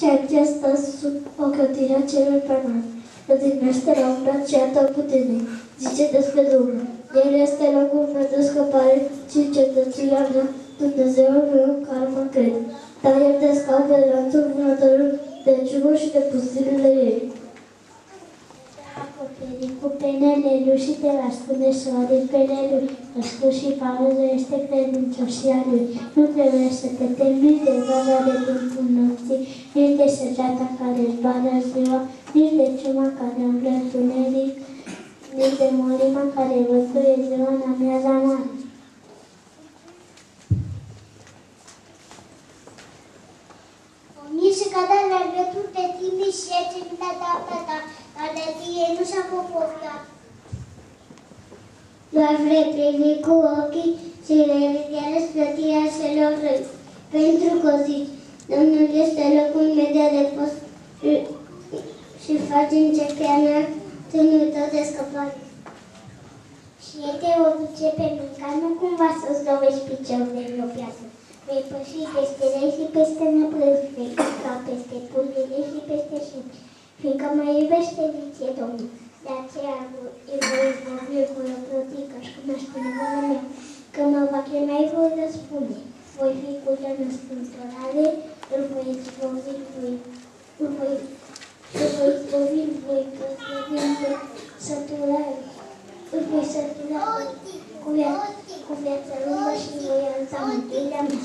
Cel stă sub ocrotirea celor penali. Răzignește la umbra cea ta puternic. Zice despre Domnul. El este locul meu de scăpare și cetăția mea, Dumnezeul meu care mă cred. Dar el te scapă de lanțul vânătorului, de ciugul și de pustilele ei. Acoperi cu penele lui și te va spune soare pene lui, răscut și pauză este credincioșia lui. Nu trebuie să te temi de vara de timpul nopții, nici de săgeata care își bară ziua, nici de ciuma care umblă întuneric, nici de morima care văzuie ziua în amiaza mare. Mie și cada la gături de tine și e ce mi da da da da, dar de tine nu și-a popoviat. Doar vrei privi cu ochii și le ridiare spre tine celor răi. Pentru că zici, Domnul este locul imediat de post și, și faci începerea mea, tu nu uita de scăpare. Și ei te o duce pe mine, ca nu cumva să-ți dovești piciorul de vreo piatră. Vei păși peste rei și peste năprâzi, vei ca peste pulbile și peste șini, fiindcă mă iubește zice Domnul. De aceea îi voi izbăvi, îi voi oproti, că și cum aș spune bună mea, că mă va chema, îi voi răspunde. Voi fi cu el în spânturare, îl voi izbăvi, îl voi, îl voi, îl voi izbăvi, îl voi păsări, îl voi sătura, îl voi sătura cu viața, cu viața lungă și voi alța mântuirea mea.